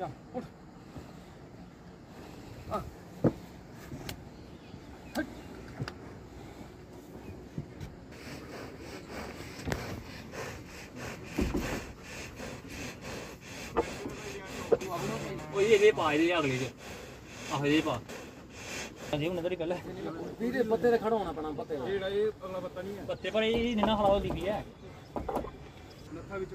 ਚੱਲ ਉੱਠ। ਆ। ਉਹ ਇਹਦੇ ਪਾ ਇਹਦੇ ਅਗਲੇ ਚ ਆਹੋ ਇਹਦੇ ਪਾ। ਹਾਂਜੀ ਹੁਣ ਤੇਰੀ ਗੱਲ ਹੈ? ਵੀਰੇ ਪੱਤੇ ਤੇ ਖੜਾ ਹੋਣਾ ਪੈਣਾ ਪੱਤੇ ਜਿਹੜਾ ਇਹ ਅਗਲਾ ਪੱਤਾ ਨਹੀਂ ਹੈ। ਪੱਤੇ ਪਰ ਇਹ ਨਿਨਾ ਹਲਾਵਾ ਲਿਖੀ ਹੈ। ਨੱਥਾ ਵਿੱਚ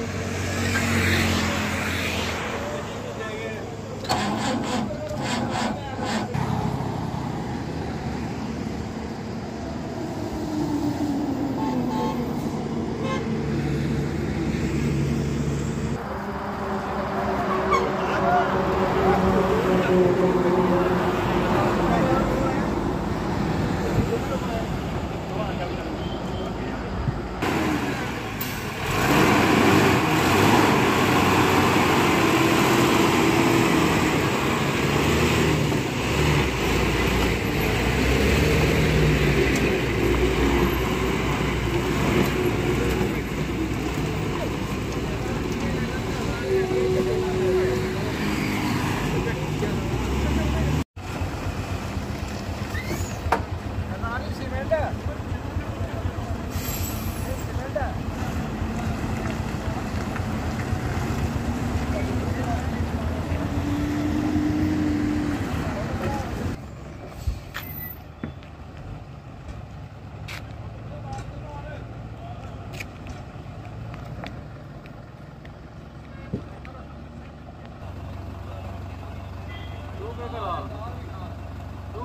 東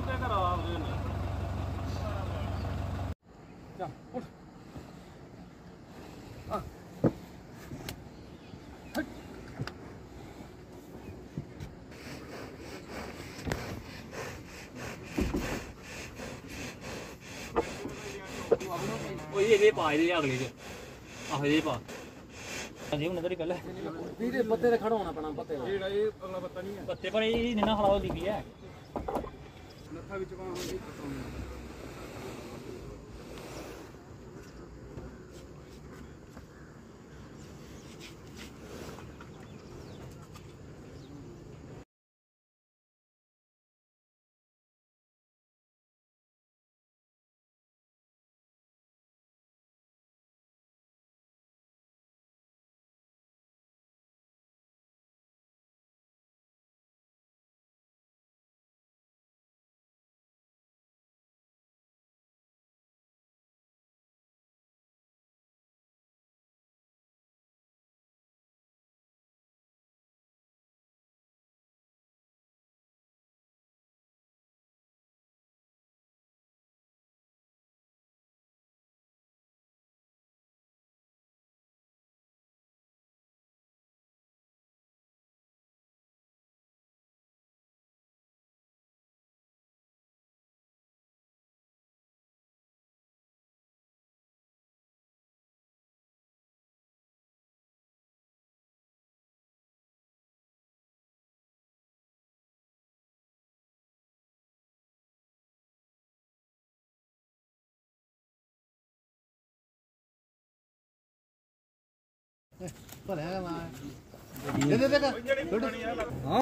海から。ਚੱਲ ਉੱਠ। ਆ। ਉਹ ਇਹਦੇ ਪਾ ਇਹਦੇ ਅਗਲੇ ਚ। ਆਹੋ ਇਹਦੇ ਪਾ। ਹਾਂਜੀ ਹੁਣ ਤੇਰੀ ਗੱਲ ਹੈ। ਵੀਰੇ ਪੱਤੇ ਤੇ ਖੜਾ ਹੋਣਾ ਪੈਣਾ ਪੱਤੇ ਦਾ। ਜਿਹੜਾ ਇਹ ਅਗਲਾ ਪੱਤਾ ਨਹੀਂ ਹੈ। ਪੱਤੇ ਪਰ ਇਹ ਨਿਨਾ ਹਲਾਵਾ ਲਿਖੀ ਹੈ? ਨੱਥਾ ਵਿੱਚ ਪਾਉਣ ਦੀ ਭਰਿਆ ਨਾ ਦੇ ਦੇ ਦੇ। ਹਾਂ।